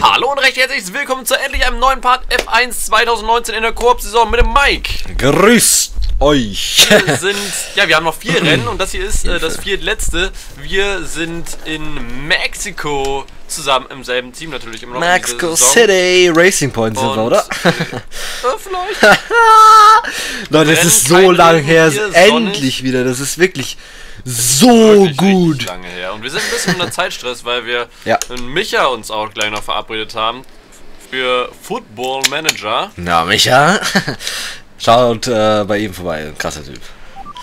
Hallo und recht herzlich willkommen zu endlich einem neuen Part F1 2019 in der Koop-Saison mit dem Mike. Grüßt euch. Wir sind, ja, wir haben noch vier Rennen und das hier ist äh, das viertletzte. Wir sind in Mexiko zusammen im selben Team natürlich immer noch. Mexico. City Racing Point sind wir, oder? Äh, vielleicht. Leute, es Rennen ist so lang her. Endlich wieder. Das ist wirklich so gut. lange her. Und wir sind ein bisschen unter Zeitstress, weil wir Ja. Micha uns auch gleich noch verabredet haben für Football Manager. Na, Micha. Schaut äh, bei ihm vorbei. Ein krasser Typ.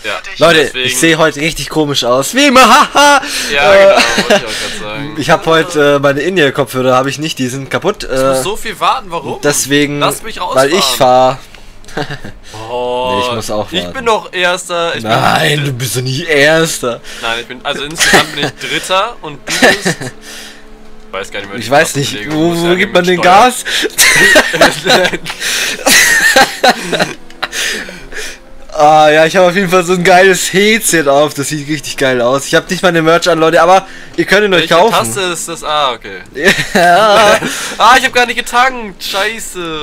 Ja, Leute, deswegen- ich sehe heute richtig komisch aus. Wie immer, haha. Ja, Äh, genau, wollte ich auch gerade sagen. Ich habe heute äh, meine In-Ear-Kopfhörer, habe ich nicht, die sind kaputt. Ich Äh, muss so viel warten, warum? deswegen, weil ich fahre. Oh, Nee, ich muss auch Ich warten. bin doch Erster. Ich Nein, du Bin, bist doch nicht Erster. nein, ich bin. Also insgesamt bin ich Dritter und du bist. Ich weiß gar nicht mehr. Ich weiß nicht, wo, wo ja gibt man den. Gas? Ah ja, ich habe auf jeden Fall so ein geiles Headset auf, das sieht richtig geil aus. Ich habe nicht meine Merch an, Leute, aber ihr könnt ihn euch Welche kaufen. Taste ist das? Ah, okay. Ja. Ah, ich habe gar nicht getankt. Scheiße.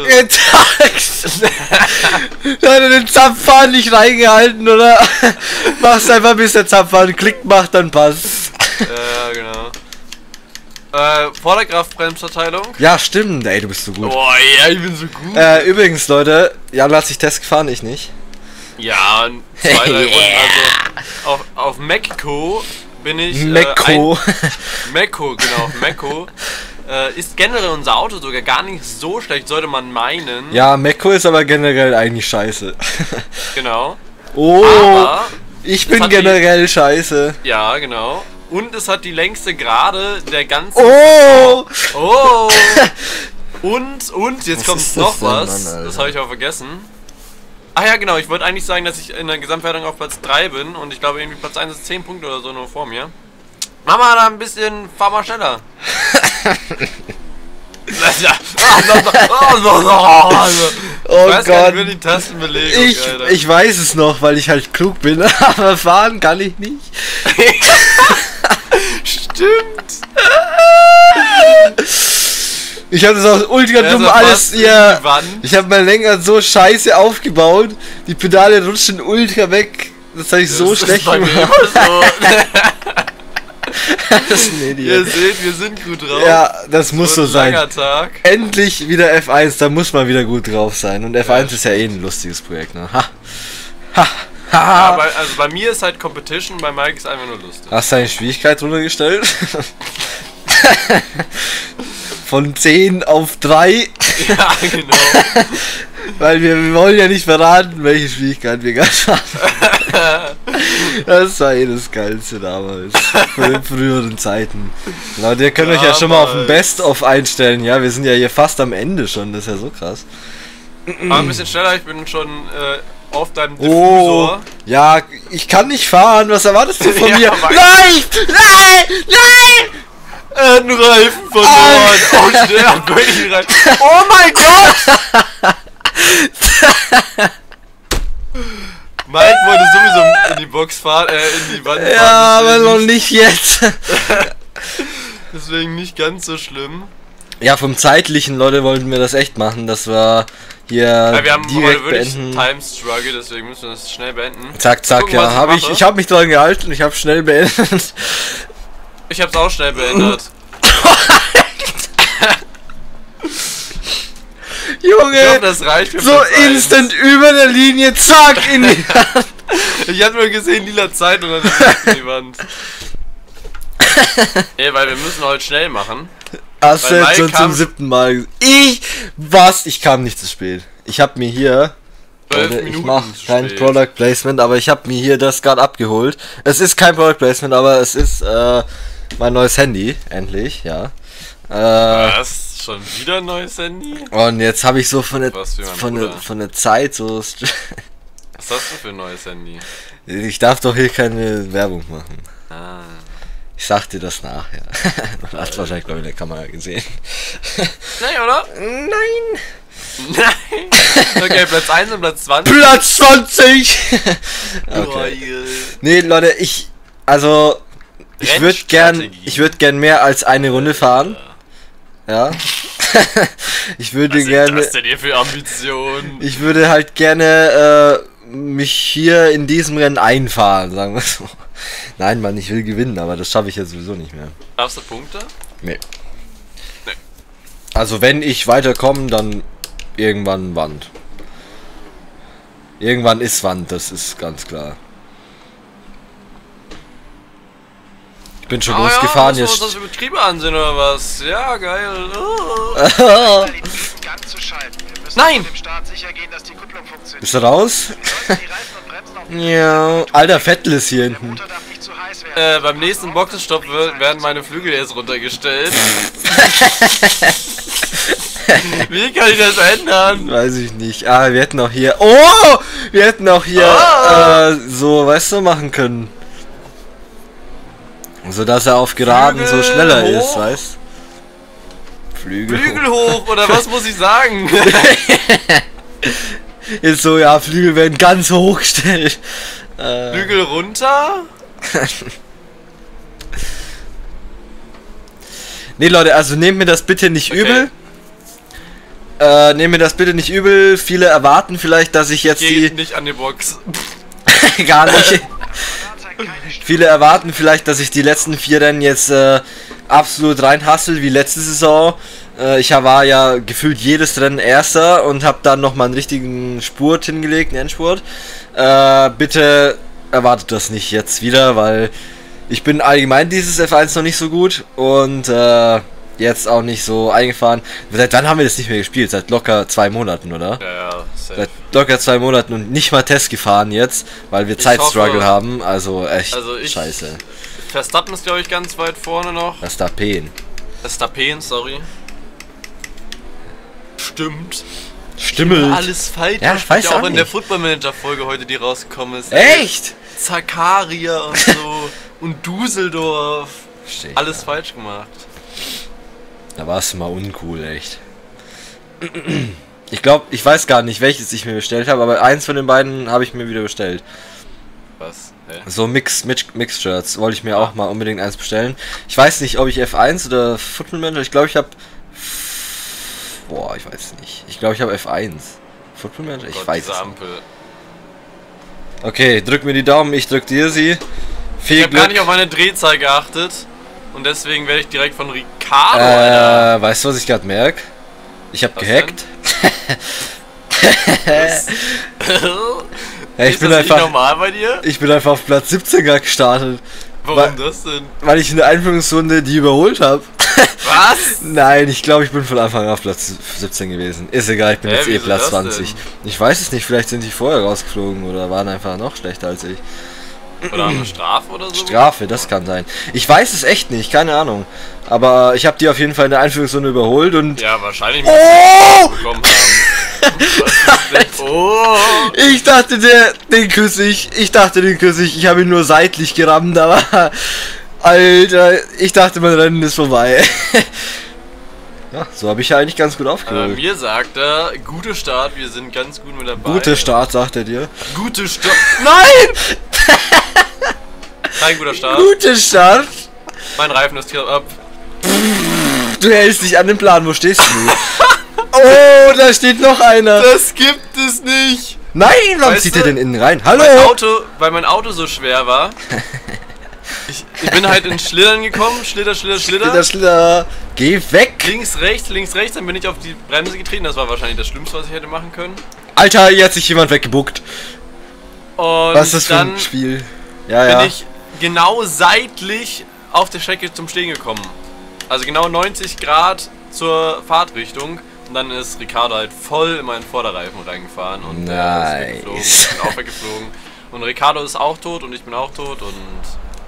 Getagt. Leute, den Zapfhahn nicht reingehalten, oder? Mach's einfach bis der Zapfhahn klickt macht, dann passt. Ja, genau. Äh, Vorderkraftbremsverteilung. Ja, stimmt, ey, du bist so gut. Oh ja, ich bin so gut. Äh, übrigens, Leute, Jan hat sich Test gefahren, ich nicht. Ja, zwei, drei Runden. Also auf, auf Mexiko bin ich. Mekko. Äh, Mekko, genau, auf. Äh, ist generell unser Auto sogar gar nicht so schlecht, sollte man meinen. ja, Mekko ist aber generell eigentlich scheiße. Genau. Oh, Aber, ich bin hat die- generell scheiße. ja, genau. Und es hat die längste Gerade der ganzen. Oh! Oh! Und, und, jetzt Was kommt noch was. Mann, das habe ich auch vergessen. Ah ja, genau, ich wollte eigentlich sagen, dass ich in der Gesamtwertung auf Platz 3 bin und ich glaube irgendwie Platz 1 ist 10 Punkte oder so nur vor mir. Mach mal da ein bisschen, fahr mal schneller. Oh ich Gott. Ich, ich weiß es noch, weil ich halt klug bin, aber fahren kann ich nicht. Stimmt. Ich habe das auch ultra Ja, dumm so alles hier. Ich habe mein Lenkrad so scheiße aufgebaut. Die Pedale rutschen ultra weg. Das habe ich so Das ist schlecht gemacht. Das ist ein Ihr Idiot. seht, wir sind gut drauf. Ja, das muss so sein. Tag. Endlich wieder F1, da muss man wieder gut drauf sein. Und F1 Ja, ist ja eh ein lustiges Projekt, ne? Ha. Ha. Ja, Ha. bei, also bei mir ist halt Competition, bei Mike ist einfach nur lustig. Hast du deine Schwierigkeit runtergestellt? Von 10 auf 3. Ja, genau. Weil wir, wir wollen ja nicht verraten, welche Schwierigkeit wir gerade haben. Das war eh das Geilste damals. Von den früheren Zeiten. Leute, ihr könnt euch ja schon mal auf ein Damals. Best-of einstellen. Ja, wir sind ja hier fast am Ende schon. Das ist ja so krass. Aber ein bisschen schneller, ich bin schon äh, auf deinem Oh, Diffusor. ja, ich kann nicht fahren. Was erwartest du von Ja, mir? Nein! Nein! Nein! Äh, ein Reifen verloren. Oh, rein. Oh mein Gott! Mike wollte sowieso in die Box fahren, äh, in die Wand fahren. Ja, aber noch nicht- jetzt. Deswegen nicht ganz so schlimm. Ja, vom zeitlichen, Leute, wollten wir das echt machen, dass wir hier Ja, wir haben heute direkt wirklich beenden. Time Struggle, deswegen müssen wir das schnell beenden. Zack, zack, Gucken, ja. ich Hab ich, ich habe mich dran gehalten, ich habe schnell beendet. Ich hab's auch schnell beendet. Junge, das reicht für so instant über der Linie, zack, in die Hand. Ich hatte nur gesehen, lila Zeit und dann in die Wand. Ey, weil wir müssen heute schnell machen. Hast Mike schon zum siebten Mal Ich, was? Ich kam nicht zu spät. Ich habe mir hier, Leute, ich mach kein spät. Product Placement, aber ich habe mir hier das gerade abgeholt. Es ist kein Product Placement, aber es ist äh, mein neues Handy, endlich, ja. Äh, Was? Schon wieder ein neues Handy? und jetzt habe ich so von der, von der, von der Zeit so... Was hast du für ein neues Handy? Ich darf doch hier keine Werbung machen. Ah. Ich sag dir das nachher. Man hat wahrscheinlich, glaube ich, in der Kamera gesehen. Nein, oder? Nein! Nein. Okay, Platz 1 und Platz 20. Platz 20! okay. Nee, Leute, ich. Also. Ich würde gern. Ich würde gern mehr als eine Runde fahren. Ja. ich würde Was gerne. das denn hier für Ambitionen? Ich würde halt gerne äh, mich hier in diesem Rennen einfahren, sagen wir so. Nein, Mann, ich will gewinnen, aber das schaffe ich jetzt sowieso nicht mehr. Darfst du Punkte? Nee. Nee. Also wenn ich weiterkomme, dann irgendwann Wand. Irgendwann ist Wand, das ist ganz klar. Ich bin schon Ah losgefahren ja, uns jetzt. das für Betriebe ansehen oder was? Ja, geil. Oh. Nein! vor dem Start sicher gehen, dass die Kupplung funktioniert. Bist du raus? Ja. Alter, Vettel ist hier hinten. Äh, beim nächsten Boxenstopp werden meine Flügel jetzt runtergestellt. Wie kann ich das ändern? Weiß ich nicht. Ah, wir hätten auch hier. Oh! Wir hätten auch hier Ah! äh, so, weißt du, machen können. So dass er auf Geraden so Flügel schneller hoch. ist, weißt Flügel. Flügel hoch oder was muss ich sagen? Ist so, ja, Flügel werden ganz hochgestellt. Äh, Flügel runter? nee, Leute, also nehmt mir das bitte nicht Okay. übel. Äh, nehmt mir das bitte nicht übel. Viele erwarten vielleicht, dass ich jetzt Geht nicht an die Box. die gar nicht. Viele erwarten vielleicht, dass ich die letzten vier Rennen jetzt äh, absolut reinhassel wie letzte Saison. Äh, ich war ja gefühlt jedes Rennen Erster und habe dann nochmal einen richtigen Spurt hingelegt, einen Endspurt. Äh, bitte erwartet das nicht jetzt wieder, weil ich bin allgemein dieses F1 noch nicht so gut und äh, jetzt auch nicht so eingefahren. Seit wann haben wir das nicht mehr gespielt? Seit locker zwei Monaten, oder? Ja, ja, safe. Seit locker zwei Monaten und nicht mal Test gefahren jetzt, weil wir Zeitstruggle haben. Also echt Also ich- scheiße. Verstappen ist, glaube ich, ganz weit vorne noch. Das da Pen. Verstappen, sorry. Stimmt. Stimmelt. Alles falsch. Ja, Das weiß ja auch auch in der. Football Manager Folge heute, die rausgekommen ist. Echt? Zakaria und so. und Düsseldorf. Versteh ich, Alles ja. falsch gemacht. Da war es mal uncool, echt. Ich glaube, ich weiß gar nicht, welches ich mir bestellt habe, aber eins von den beiden habe ich mir wieder bestellt. Was? Hä? So Mix, Mix, Mix Shirts wollte ich mir auch mal unbedingt eins bestellen. Ich weiß nicht, ob ich F1 oder Football Manager. Ich glaube, ich habe Boah, ich weiß nicht. Ich glaube, ich habe F1. Football Manager? Ich Gott, weiß es nicht. Ampel. Okay, drück mir die Daumen, ich drück dir sie. Viel Ich habe gar nicht auf meine Drehzahl geachtet. Und deswegen werde ich direkt von Ricardo, Alter. Äh, weißt du, was ich gerade merke? Ich habe gehackt. Ja, ich ist bin das einfach nicht normal bei dir? ich bin einfach auf Platz 17 gerade gestartet, Warum Wa- das denn? weil ich in der Einführungsrunde die überholt habe. Was? Nein, ich glaube, ich bin von Anfang an auf Platz 17 gewesen. Ist egal, ich bin Hä, jetzt eh Platz das 20. Ich weiß es nicht, vielleicht sind die vorher rausgeflogen oder waren einfach noch schlechter als ich. Oder eine Strafe oder so? Strafe, das kann sein. Ich weiß es echt nicht, keine Ahnung. Aber ich habe die auf jeden Fall in der Einführungsrunde überholt und Ja, wahrscheinlich muss Oh! bekommen haben. Denn? oh! Ich dachte, der, den küsse ich. Ich dachte, den küsse ich. Ich habe ihn nur seitlich gerammt, aber. Alter, ich dachte, mein Rennen ist vorbei. ja, so habe ich ja eigentlich ganz gut Äh, aufgeholt. mir sagt er, gute Start, wir sind ganz gut mit dabei. Guter Start, sagt er dir. Gute Start. Nein! Kein guter Start. Guter Start! Mein Reifen ist hier ab. Du hältst dich an den Plan, wo stehst du? oh, da steht noch einer. Das gibt es nicht. Nein, warum Weißt zieht du, er denn innen rein? Hallo! Mein Auto, weil mein Auto so schwer war. Ich, ich bin halt in Schlittern gekommen, Schlitter, Schlitter, Schlitter. Schlitter, Schlitter. Geh weg! Links, rechts, links, rechts, dann bin ich auf die Bremse getreten. Das war wahrscheinlich das Schlimmste, was ich hätte machen können. Alter, hier hat sich jemand weggebuckt. Und Was ist das für ein Spiel? Ja, bin ja. ich genau seitlich auf der Strecke zum Stehen gekommen. Also genau 90 Grad zur Fahrtrichtung. Und dann ist Ricardo halt voll in meinen Vorderreifen reingefahren und der ist weggeflogen. Nice. Ich bin auch weggeflogen. Und Ricardo ist auch tot und ich bin auch tot und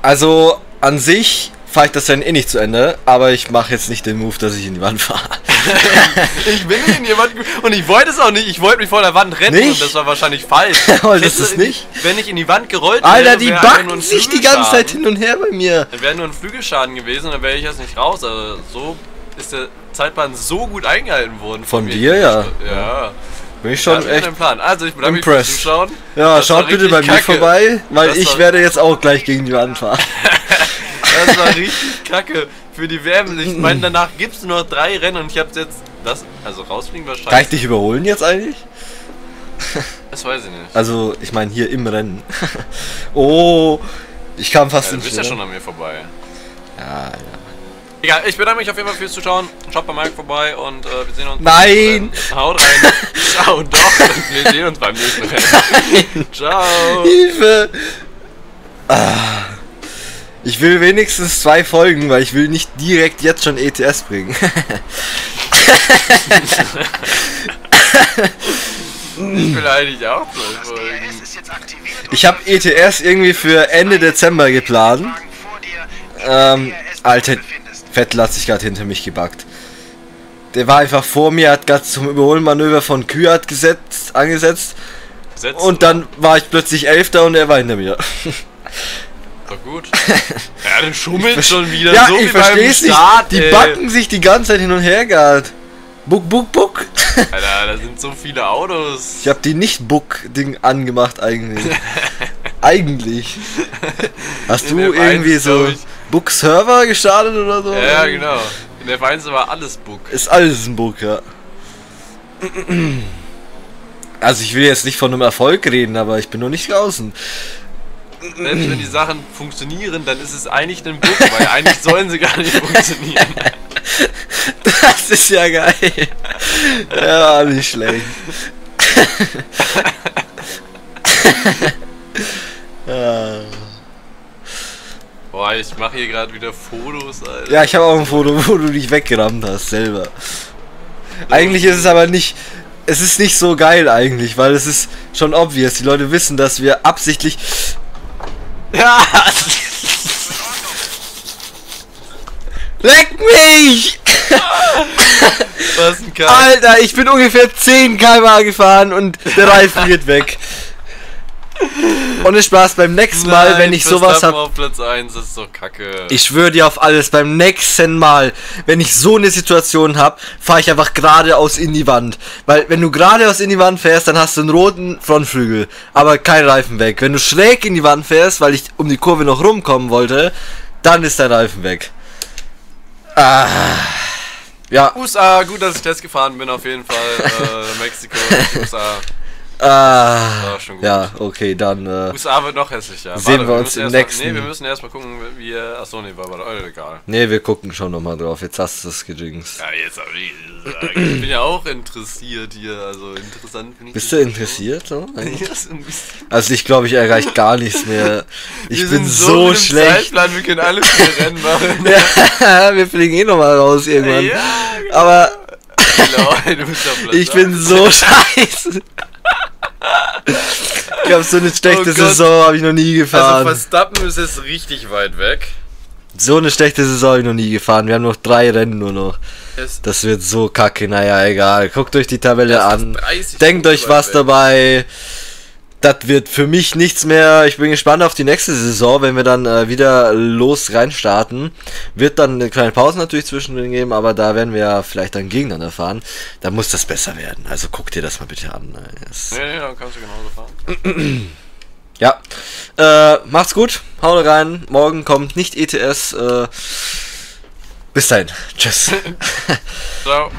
Also an sich fahre ich das Rennen eh nicht zu Ende, aber ich mache jetzt nicht den Move, dass ich in die Wand fahre. ich bin in jemanden und ich wollte es auch nicht. Ich wollte mich vor der Wand retten Nicht? und das war wahrscheinlich falsch. Wolltest du's in- nicht? Wenn ich in die Wand gerollt Alter, wäre, die backen sich die ganze Zeit hin und her bei mir. Dann wäre nur ein Flügelschaden gewesen dann wäre ich jetzt nicht raus. Also so ist der Zeitplan so gut eingehalten worden. Von mir. dir, ja. Ja. Bin ich Schon ja, echt. Also ich bedanke mich impressed. Zuschauen. Ja, Das schaut bitte bei mir kacke. vorbei, weil Das ich werde jetzt auch gleich gegen die Wand fahren. Das war richtig kacke. für die WM. Ich meine, danach gibt's nur noch drei Rennen und ich hab's jetzt. Das, also rausfliegen Kann ich wahrscheinlich. dich überholen jetzt eigentlich? Das weiß ich nicht. Also, ich meine hier im Rennen. oh, ich kam fast Ja, du bist ja schon an mir vorbei. Ja, ja. Egal, ich bedanke mich auf jeden Fall fürs Zuschauen. Schaut bei Mike vorbei und äh, wir sehen uns. Nein! beim. Haut rein! Ciao, doch! Wir sehen uns beim nächsten Rennen. Ciao! Hilfe! Ah. Ich will wenigstens zwei Folgen, weil ich will nicht direkt jetzt schon ETS bringen. Ich will eigentlich auch zwei Folgen. Aktiviert. Ich habe ETS irgendwie für Ende Dezember geplant. Ähm, DRS Alter. Vettel hat sich gerade hinter mich gebackt. Der war einfach vor mir, hat gerade zum Überholmanöver von Kyatt gesetzt, angesetzt Setz und dann war ich plötzlich Elfter und er war hinter mir. Doch gut. Ja, dann schummelt schon wieder. ja, so ich wie beim versteh's nicht. Start, Die ey. backen sich die ganze Zeit hin und her gerade. Buck, buck, buck. Alter, da sind so viele Autos. Ich habe die Nicht-Buck-Ding angemacht eigentlich. eigentlich. Hast du F1 irgendwie so glaub ich. Buck-Server gestartet oder so? Ja, genau. In der F1 war alles Book. Ist alles ein Buck, ja. Also ich will jetzt nicht von einem Erfolg reden, aber ich bin noch nicht draußen. Selbst wenn die Sachen funktionieren, dann ist es eigentlich ein Book, weil eigentlich sollen sie gar nicht funktionieren. Das ist ja geil. Ja, nicht schlecht. Boah, ich mache hier gerade wieder Fotos, Alter. Ja, ich habe auch ein Foto, wo du dich weggerammt hast, selber. Eigentlich ist es aber nicht. Es ist nicht so geil eigentlich, weil es ist schon obvious. Die Leute wissen, dass wir absichtlich. Ja! Leck mich! Was ein. Alter, ich bin ungefähr 10 km gefahren und der Reifen geht weg. Ohne Spaß, beim nächsten Mal, Nein, wenn ich sowas Verstappen hab. auf Platz 1, das ist doch kacke. Ich schwöre dir auf alles, beim nächsten Mal, wenn ich so eine Situation hab, fahre ich einfach geradeaus in die Wand. Weil wenn du geradeaus in die Wand fährst, dann hast du einen roten Frontflügel, aber kein Reifen weg. Wenn du schräg in die Wand fährst, weil ich um die Kurve noch rumkommen wollte, dann ist dein Reifen weg. Ah. Ja, USA, gut, dass ich Test gefahren bin, auf jeden Fall. Äh, Mexiko, USA. Ah, Ja, schon gut. ja, okay, dann, äh, USA wird noch hässlicher. Sehen wir uns müssen im erst mal- nächsten- Nee, wir müssen erstmal gucken, wie. Achso, nee, war, oh, egal. nee, wir gucken schon nochmal drauf. Jetzt hast du es gejinxt. Ja, jetzt aber nicht. Ich bin ja auch interessiert hier, also interessant bin ich. Bist du interessiert? So? Ja, so. Also ich glaube, ich erreiche gar nichts mehr. Ich Wir bin so dem schlecht. Zeitplan, wir können alle vier Rennen machen. Ja, wir fliegen eh nochmal raus irgendwann. Ja, Aber genau, du bist Platz ich bin eins. so scheiße. Ich habe so eine schlechte Oh. Saison habe ich noch nie Also gefahren. Verstappen ist jetzt richtig weit weg. so eine schlechte Saison habe ich noch nie gefahren. Wir haben noch drei Rennen nur noch. Es Das wird so kacke. Naja, egal. Guckt euch die Tabelle an. 30 Denkt euch was weg. dabei. Das wird für mich nichts mehr. Ich bin gespannt auf die nächste Saison, wenn wir dann äh, wieder los reinstarten. Wird dann eine kleine Pause natürlich zwischendrin geben, aber da werden wir ja vielleicht dann gegeneinander fahren. Da muss das besser werden. Also guck dir das mal bitte an. Das, Nee, nee, dann kannst du genauso fahren. ja. Äh, macht's gut. Haut rein. Morgen kommt nicht ETS. Äh, bis dahin. Tschüss. Ciao.